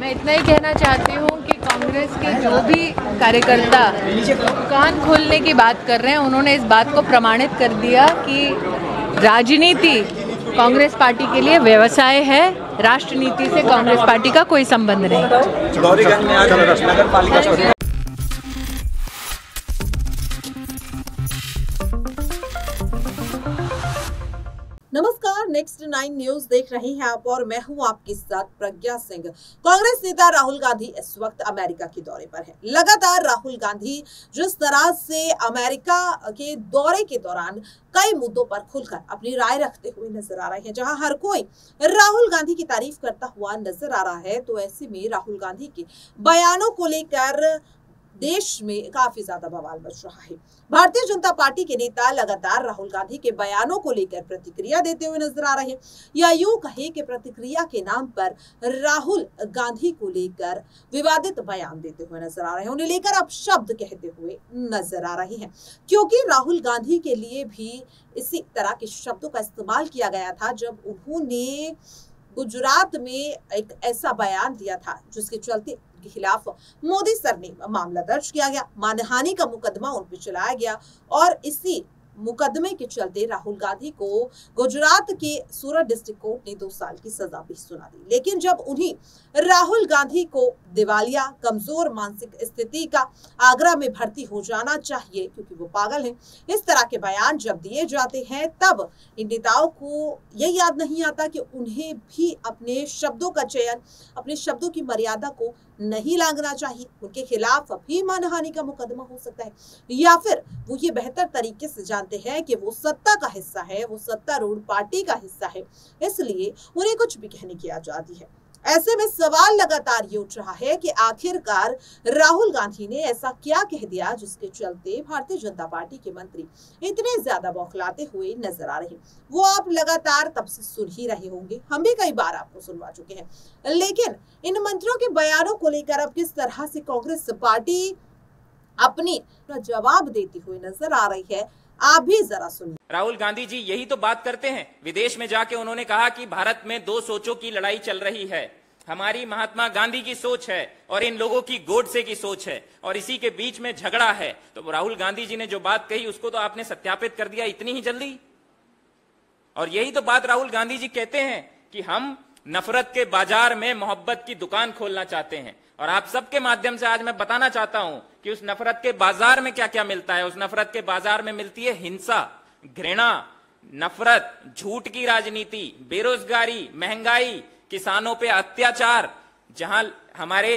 मैं इतना ही कहना चाहती हूँ कि कांग्रेस के जो भी कार्यकर्ता कान खोलने की बात कर रहे हैं, उन्होंने इस बात को प्रमाणित कर दिया कि राजनीति कांग्रेस पार्टी के लिए व्यवसाय है राष्ट्र नीति से कांग्रेस पार्टी का कोई संबंध नहीं। नाइन न्यूज़ देख रहे हैं आप और मैं हूँ आपके साथ प्रज्ञा सिंह। कांग्रेस नेता राहुल गांधी इस वक्त अमेरिका के दौरे पर है। लगातार राहुल गांधी जिस तरह से अमेरिका के दौरे के दौरान कई मुद्दों पर खुलकर अपनी राय रखते हुए नज़र आ रहे हैं, जहाँ हर कोई राहुल गांधी की तारीफ़ करता हुआ नज़र आ रहा है तो ऐसे में राहुल गांधी के बयानों को लेकर देश में काफ़ी ज़्यादा बवाल मच रहा है। भारतीय जनता पार्टी के नेता लगातार राहुल गांधी के बयानों को लेकर प्रतिक्रिया देते हुए नज़र आ रहे हैं। या यूँ कहे कि प्रतिक्रिया के नाम पर राहुल गांधी को लेकर विवादित बयान देते हुए नज़र आ रहे हैं। उन्हें लेकर अब शब्द कहते हुए नज़र आ रहे हैं। क्योंकि राहुल गांधी के लिए भी इसी तरह के शब्दों का इस्तेमाल किया गया था, जब उन्होंने गुजरात में एक ऐसा बयान दिया था, जिसके चलते के खिलाफ मोदी सर ने मामला दर्ज किया गया। मानहानि का मुकदमा उन पर चलाया गया और इसी मुकदमे के चलते राहुल गांधी को गुजरात के सूरत डिस्ट्रिक्ट कोर्ट ने दो साल की सजा भी सुना दी। लेकिन जब उन्हें राहुल गांधी को दिवालिया कमज़ोर मानसिक स्थिति का आगरा में भर्ती हो जाना चाहिए, क्योंकि वो पागल हैं। इस तरह के बयान जब दिए जाते हैं, तब इन नेताओं को ये याद नहीं आता कि उन्हें भी अपने शब्दों का चयन, अपने शब्दों की मर्यादा को नहीं लांघना चाहिए। उनके खिलाफ भी मानहानि का मुकदमा हो सकता है। या फिर वो ये बेहतर तरीके से जानते हैं कि वो सत्ता का हिस्सा है, वो सत्तारूढ़ पार्टी का हिस्सा है, इसलिए उन्हें कुछ भी कहने की आज़ादी है। ऐसे में सवाल लगातार ये उठ रहा है कि आखिरकार राहुल गांधी ने ऐसा क्या कह दिया जिसके चलते भारतीय जनता पार्टी के मंत्री इतने ज़्यादा बौखलाते हुए नज़र आ रहे वो आप लगातार तब से सुन ही रहे होंगे। हम भी कई बार आपको सुनवा चुके हैं। लेकिन इन मंत्रियों के बयानों को लेकर अब किस तरह से कांग्रेस पार्टी अपनी जवाब देती हुई नज़र आ रही है, आप भी जरा सुनिए। राहुल गांधी जी, यही तो बात करते हैं। विदेश में जाके उन्होंने कहा कि भारत में दो सोचों की लड़ाई चल रही है। हमारी महात्मा गांधी की सोच है और इन लोगों की गोडसे की सोच है और इसी के बीच में झगड़ा है। तो राहुल गांधी जी ने जो बात कही, उसको तो आपने सत्यापित कर दिया इतनी ही जल्दी? और यही तो बात राहुल गांधी जी कहते हैं कि हम नफरत के बाज़ार में मोहब्बत की दुकान खोलना चाहते हैं। और आप सबके माध्यम से आज मैं बताना चाहता हूँ कि उस नफरत के बाज़ार में क्या क्या मिलता है। उस नफरत के बाज़ार में मिलती है हिंसा, घृणा, नफरत, झूठ की राजनीति, बेरोजगारी, महँगाई किसानों पे अत्याचार, जहाँ हमारे,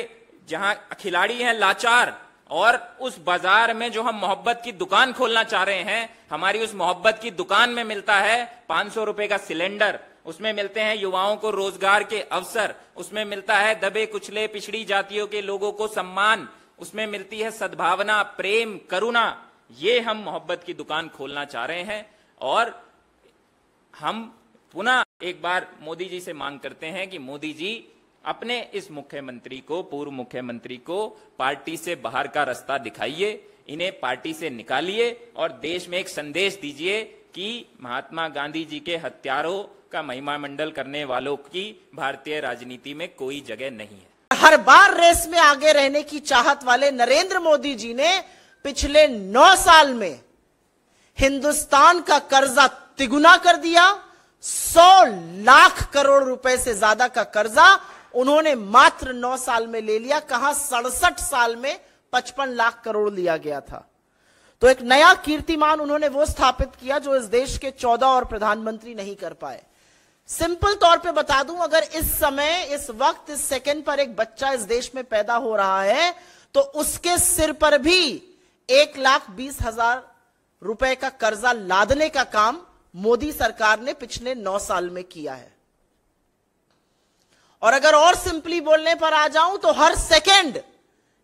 जहाँ खिलाड़ी हैं लाचार, और उस बाज़ार में जो हम मोहब्बत की दुकान खोलना चाह रहे हैं, हमारी उस मोहब्बत की दुकान में मिलता है पाँच सौ रुपए का सिलेंडर। उसमें मिलते हैं युवाओं को रोज़गार के अवसर। उसमें मिलता है दबे कुचले पिछड़ी जातियों के लोगों को सम्मान। उसमें मिलती है सद्भावना, प्रेम, करुणा। ये हम मोहब्बत की दुकान खोलना चाह रहे हैं, और हम पुनः एक बार मोदी जी से मांग करते हैं कि मोदी जी अपने इस मुख्यमंत्री को, पूर्व मुख्यमंत्री को पार्टी से बाहर का रास्ता दिखाइए, इन्हें पार्टी से निकालिए और देश में एक संदेश दीजिए कि महात्मा गांधी जी के हत्यारों का महिमा मंडल करने वालों की भारतीय राजनीति में कोई जगह नहीं है। हर बार रेस में आगे रहने की चाहत वाले नरेंद्र मोदी जी ने पिछले नौ साल में हिंदुस्तान का कर्जा तिगुना कर दिया सौ लाख करोड़ रुपए से ज़्यादा का कर्जा उन्होंने मात्र नौ साल में ले लिया, कहा सड़सठ साल में पचपन लाख करोड़ लिया गया था। तो एक नया कीर्तिमान उन्होंने वो स्थापित किया जो इस देश के चौदह और प्रधानमंत्री नहीं कर पाए। सिंपल तौर पे बता दूँ, अगर इस समय, इस वक्त, इस सेकंड पर एक बच्चा इस देश में पैदा हो रहा है तो उसके सिर पर भी एक लाख बीस हज़ार रुपए का कर्जा लादने का काम मोदी सरकार ने पिछले नौ साल में किया है। और अगर और सिंपली बोलने पर आ जाऊँ तो हर सेकंड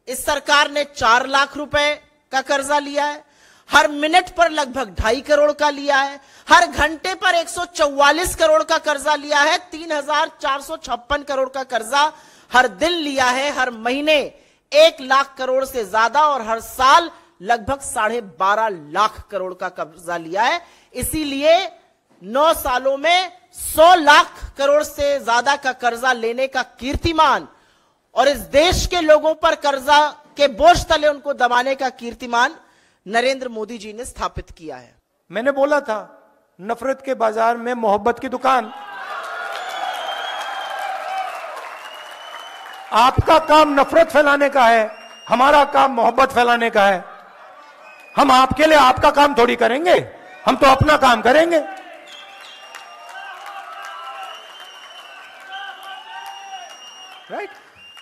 इस सरकार ने चार लाख रुपए का कर्जा लिया है हर मिनट पर लगभग ढाई करोड़ का लिया है हर घंटे पर 144 करोड़ का कर्जा लिया है 3,456 करोड़ का कर्जा हर दिन लिया है हर महीने एक लाख करोड़ से ज़्यादा और हर साल लगभग साढ़े बारह लाख करोड़ का कब्जा लिया है। इसीलिए नौ सालों में सौ लाख करोड़ से ज़्यादा का कर्जा लेने का कीर्तिमान और इस देश के लोगों पर कर्जा के बोझ तले उनको दबाने का कीर्तिमान नरेंद्र मोदी जी ने स्थापित किया है। मैंने बोला था, नफरत के बाज़ार में मोहब्बत की दुकान। आपका काम नफरत फैलाने का है, हमारा काम मोहब्बत फैलाने का है। हम आपके लिए आपका काम थोड़ी करेंगे। हम तो अपना काम करेंगे। Right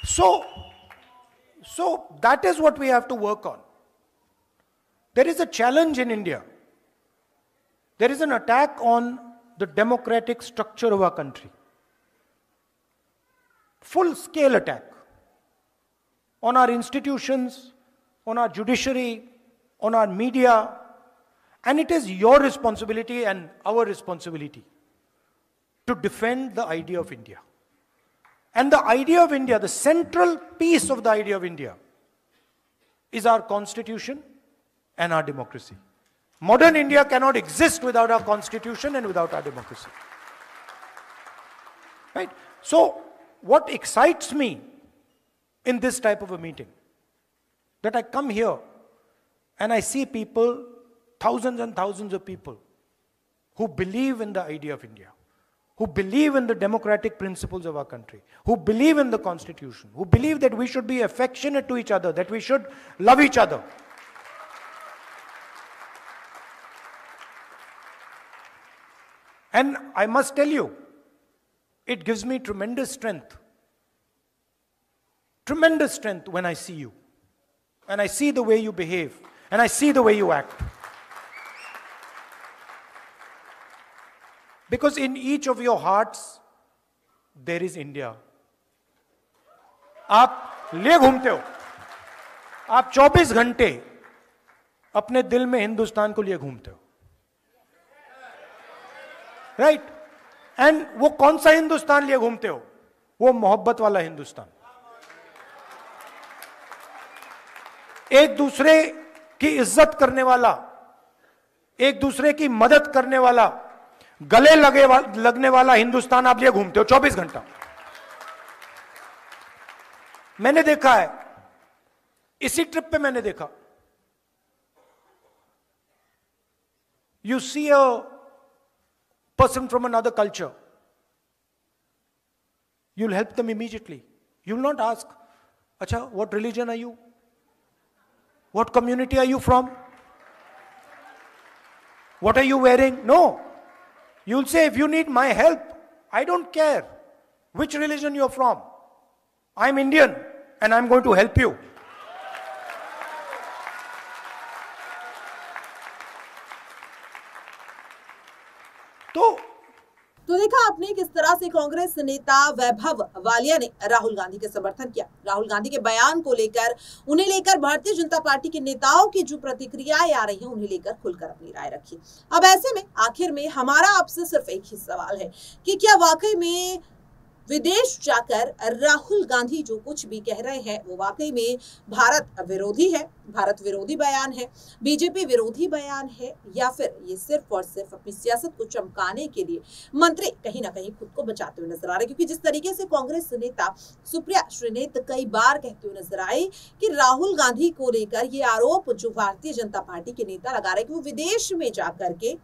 so so that is what we have to work on there is a challenge in India there is an attack on the democratic structure of a country full scale attack on our institutions on our judiciary on our media and it is your responsibility and our responsibility to defend the idea of india and the idea of India, the central piece of the idea of India, is our constitution and our democracy. Modern India cannot exist without our constitution and without our democracy. Right? So, what excites me in this type of a meeting, that I come here and I see people, thousands and thousands of people, who believe in the idea of India who believe in the democratic principles of our country, who believe in the constitution, who believe that we should be affectionate to each other, that we should love each other. And I must tell you, it gives me tremendous strength. Tremendous strength when I see you. And I see the way you behave. And I see the way you act. Because in each of your hearts, there is India. आप ले घूमते हो। आप 24 घंटे अपने दिल में हिंदुस्तान को लिए घूमते हो। राइट एंड वो कौन सा हिंदुस्तान लिए घूमते हो? वो मोहब्बत वाला हिंदुस्तान। एक दूसरे की इज़्ज़त करने वाला एक दूसरे की मदद करने वाला गले लगे वा, लगने वाला हिंदुस्तान आप लिए घूमते हो 24 घंटा मैंने देखा है इसी ट्रिप पे मैंने देखा you see a person from another culture you'll help them immediately. You'll not ask, Acha, what religion are you? What community are you from? What are you wearing? No. You'll say, if you need my help, I don't care which religion you're from. I'm Indian and I'm going to help you. तो तो देखा आपने किस तरह से कांग्रेस नेता वैभव वालिया ने राहुल गांधी के समर्थन किया। राहुल गांधी के बयान को लेकर, उन्हें लेकर भारतीय जनता पार्टी के नेताओं की जो प्रतिक्रियाएँ आ रही है, उन्हें लेकर खुलकर अपनी राय रखी। अब ऐसे में आखिर में हमारा आपसे सिर्फ़ एक ही सवाल है कि क्या वाकई में विदेश जाकर राहुल गांधी जो कुछ भी कह रहे हैं, वो वाकई में भारत विरोधी है, भारत विरोधी बयान है, बीजेपी विरोधी बयान है, या फिर ये सिर्फ़ और सिर्फ़ अपनी सियासत को चमकाने के लिए मंत्री कहीं ना कहीं खुद को बचाते हुए नज़र आ रहे क्योंकि जिस तरीके से कांग्रेस नेता सुप्रिया श्रीनेत कई बार कहते हुए नज़र आए कि राहुल गांधी को लेकर ये आरोप जो भारतीय जनता पार्टी के नेता लगा रहे कि वो विदेश में जाकर के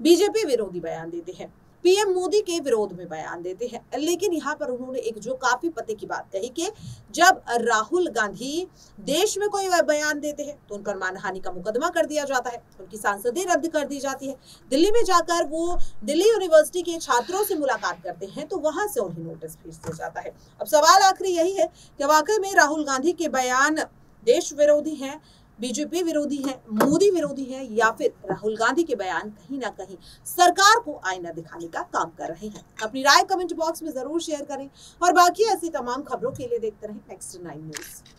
बीजेपी विरोधी बयान देते हैं। पीएम मोदी के विरोध में बयान देते हैं। लेकिन यहाँ पर उन्होंने एक जो काफ़ी पते की बात कही कि जब राहुल गांधी देश में कोई बयान देते हैं तो उन पर मानहानि का मुकदमा कर दिया जाता है। उनकी सांसदें रद्द कर दी जाती है। दिल्ली में जाकर वो दिल्ली यूनिवर्सिटी के छात्रों से मुलाकात करते हैं तो वहाँ से उन्हें नोटिस भेज दिया जाता है। अब सवाल आखिरी यही है कि वाकई में राहुल गांधी के बयान देश विरोधी हैं बीजेपी विरोधी है, मोदी विरोधी है, या फिर राहुल गांधी के बयान कहीं ना कहीं सरकार को आईना दिखाने का काम कर रहे हैं। अपनी राय कमेंट बॉक्स में ज़रूर शेयर करें और बाकी ऐसी तमाम खबरों के लिए देखते रहें नेक्स्ट नाइन न्यूज़